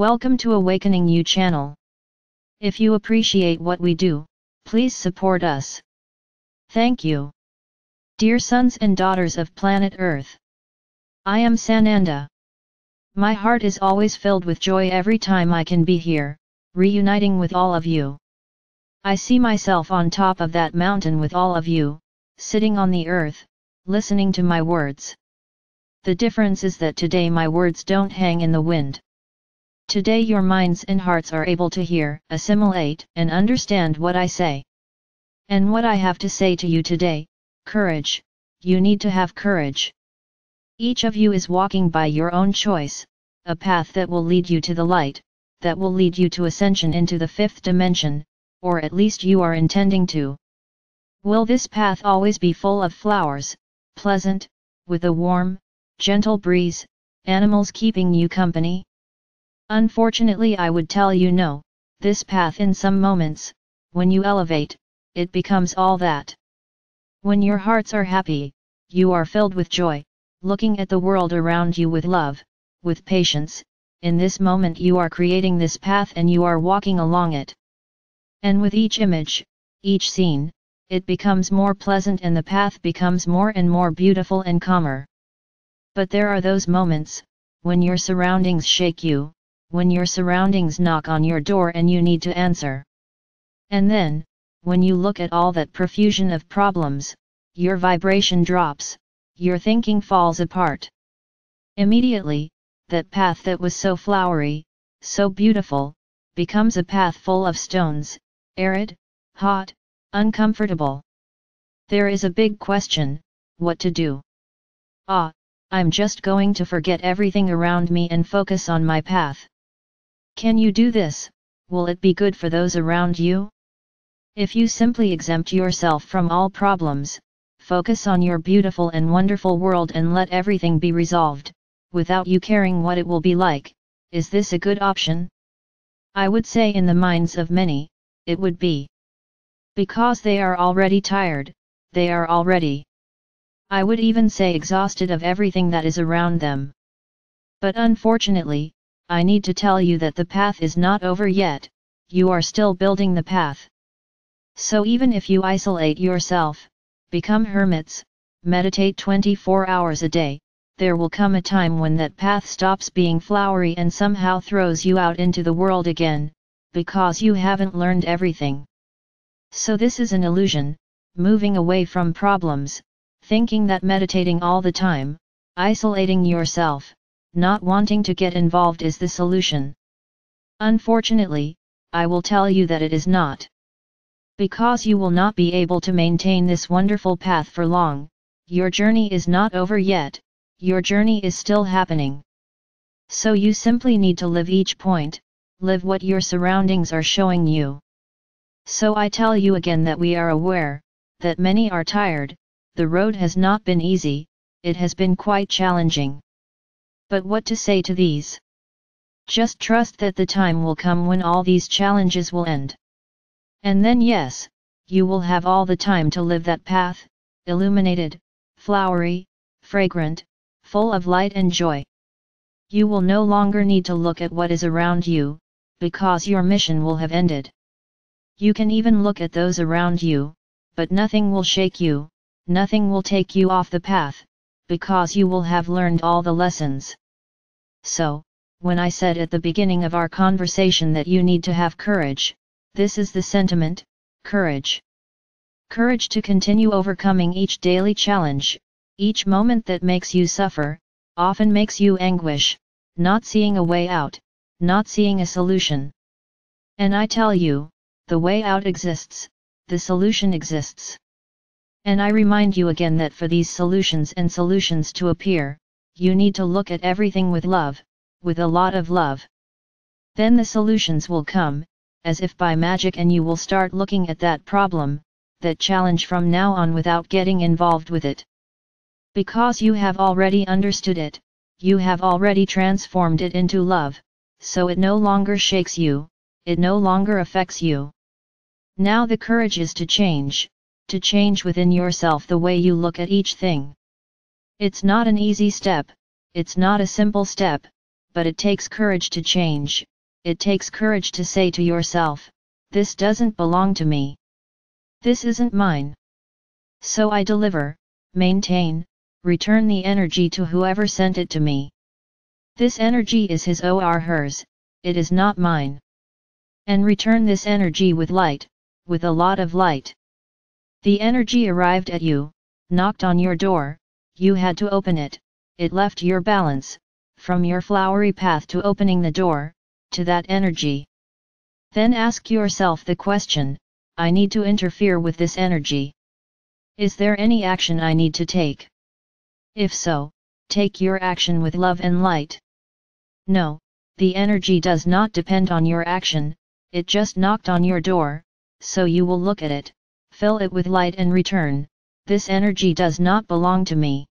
Welcome to Awakening You channel. If you appreciate what we do, please support us. Thank you. Dear sons and daughters of planet Earth. I am Sananda. My heart is always filled with joy every time I can be here, reuniting with all of you. I see myself on top of that mountain with all of you, sitting on the earth, listening to my words. The difference is that today my words don't hang in the wind. Today your minds and hearts are able to hear, assimilate, and understand what I say. And what I have to say to you today, courage, you need to have courage. Each of you is walking by your own choice, a path that will lead you to the light, that will lead you to ascension into the fifth dimension, or at least you are intending to. Will this path always be full of flowers, pleasant, with a warm, gentle breeze, animals keeping you company? Unfortunately I would tell you no, this path in some moments, when you elevate, it becomes all that. When your hearts are happy, you are filled with joy, looking at the world around you with love, with patience, in this moment you are creating this path and you are walking along it. And with each image, each scene, it becomes more pleasant and the path becomes more and more beautiful and calmer. But there are those moments, when your surroundings shake you, when your surroundings knock on your door and you need to answer. And then, when you look at all that profusion of problems, your vibration drops, your thinking falls apart. Immediately, that path that was so flowery, so beautiful, becomes a path full of stones, arid, hot, uncomfortable. There is a big question, what to do? Ah, I'm just going to forget everything around me and focus on my path. Can you do this, will it be good for those around you? If you simply exempt yourself from all problems, focus on your beautiful and wonderful world and let everything be resolved, without you caring what it will be like, is this a good option? I would say in the minds of many, it would be. Because they are already tired, they are already. I would even say exhausted of everything that is around them. But unfortunately, I need to tell you that the path is not over yet, you are still building the path. So even if you isolate yourself, become hermits, meditate 24 hours a day, there will come a time when that path stops being flowery and somehow throws you out into the world again, because you haven't learned everything. So this is an illusion, moving away from problems, thinking that meditating all the time, isolating yourself, not wanting to get involved is the solution. Unfortunately, I will tell you that it is not. Because you will not be able to maintain this wonderful path for long, your journey is not over yet, your journey is still happening. So you simply need to live each point, live what your surroundings are showing you. So I tell you again that we are aware, that many are tired, the road has not been easy, it has been quite challenging. But what to say to these? Just trust that the time will come when all these challenges will end. And then yes, you will have all the time to live that path, illuminated, flowery, fragrant, full of light and joy. You will no longer need to look at what is around you, because your mission will have ended. You can even look at those around you, but nothing will shake you, nothing will take you off the path, because you will have learned all the lessons. So, when I said at the beginning of our conversation that you need to have courage, this is the sentiment, courage. Courage to continue overcoming each daily challenge, each moment that makes you suffer, often makes you anguish, not seeing a way out, not seeing a solution. And I tell you, the way out exists, the solution exists. And I remind you again that for these solutions and solutions to appear, you need to look at everything with love, with a lot of love. Then the solutions will come, as if by magic and you will start looking at that problem, that challenge from now on without getting involved with it. Because you have already understood it, you have already transformed it into love, so it no longer shakes you, it no longer affects you. Now the courage is to change, to change within yourself the way you look at each thing. It's not an easy step, it's not a simple step, but it takes courage to change, it takes courage to say to yourself, this doesn't belong to me. This isn't mine. So I deliver, maintain, return the energy to whoever sent it to me. This energy is his or hers, it is not mine. And return this energy with light, with a lot of light. The energy arrived at you, knocked on your door, you had to open it, it left your balance, from your flowery path to opening the door, to that energy. Then ask yourself the question, I need to interfere with this energy. Is there any action I need to take? If so, take your action with love and light. No, the energy does not depend on your action, it just knocked on your door, so you will look at it, fill it with light and return, this energy does not belong to me.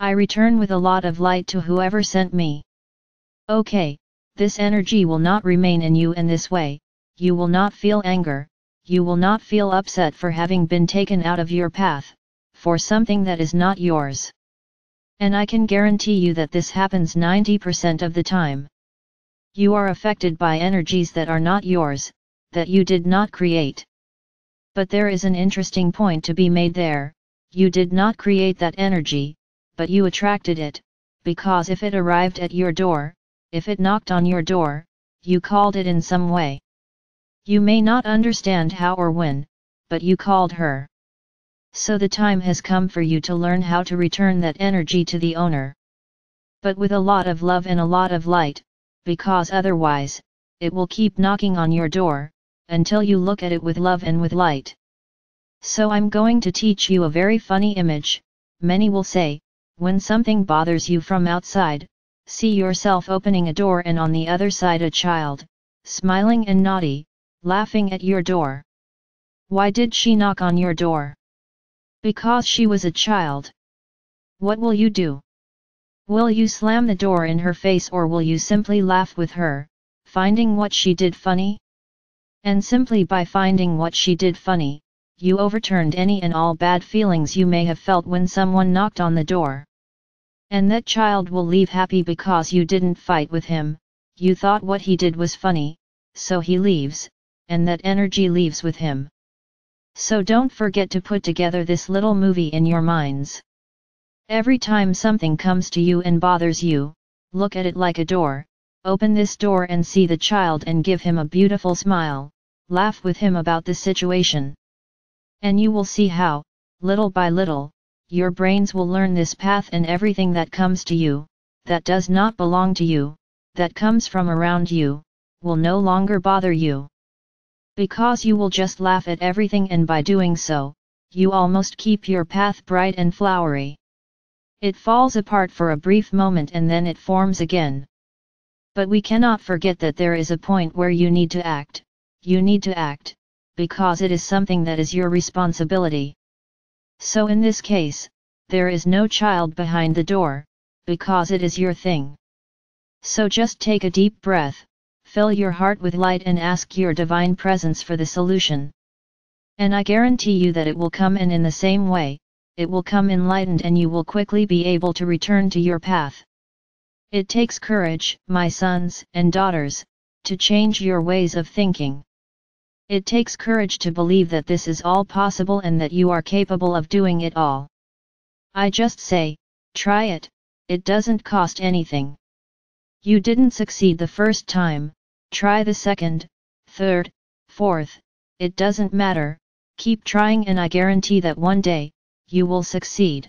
I return with a lot of light to whoever sent me. Okay, this energy will not remain in you in this way, you will not feel anger, you will not feel upset for having been taken out of your path, for something that is not yours. And I can guarantee you that this happens 90% of the time. You are affected by energies that are not yours, that you did not create. But there is an interesting point to be made there, you did not create that energy, but you attracted it, because if it arrived at your door, if it knocked on your door, you called it in some way. You may not understand how or when, but you called her. So the time has come for you to learn how to return that energy to the owner. But with a lot of love and a lot of light, because otherwise, it will keep knocking on your door, until you look at it with love and with light. So I'm going to teach you a very funny image, many will say, when something bothers you from outside, see yourself opening a door and on the other side a child, smiling and naughty, laughing at your door. Why did she knock on your door? Because she was a child. What will you do? Will you slam the door in her face or will you simply laugh with her, finding what she did funny? And simply by finding what she did funny, you overturned any and all bad feelings you may have felt when someone knocked on the door. And that child will leave happy because you didn't fight with him, you thought what he did was funny, so he leaves, and that energy leaves with him. So don't forget to put together this little movie in your minds. Every time something comes to you and bothers you, look at it like a door, open this door and see the child and give him a beautiful smile, laugh with him about the situation. And you will see how, little by little, your brains will learn this path and everything that comes to you, that does not belong to you, that comes from around you, will no longer bother you. Because you will just laugh at everything and by doing so, you almost keep your path bright and flowery. It falls apart for a brief moment and then it forms again. But we cannot forget that there is a point where you need to act, you need to act, because it is something that is your responsibility. So in this case, there is no child behind the door, because it is your thing. So just take a deep breath, fill your heart with light and ask your divine presence for the solution. And I guarantee you that it will come and in the same way, it will come enlightened and you will quickly be able to return to your path. It takes courage, my sons and daughters, to change your ways of thinking. It takes courage to believe that this is all possible and that you are capable of doing it all. I just say, try it, it doesn't cost anything. You didn't succeed the first time, try the second, third, fourth, it doesn't matter, keep trying and I guarantee that one day, you will succeed.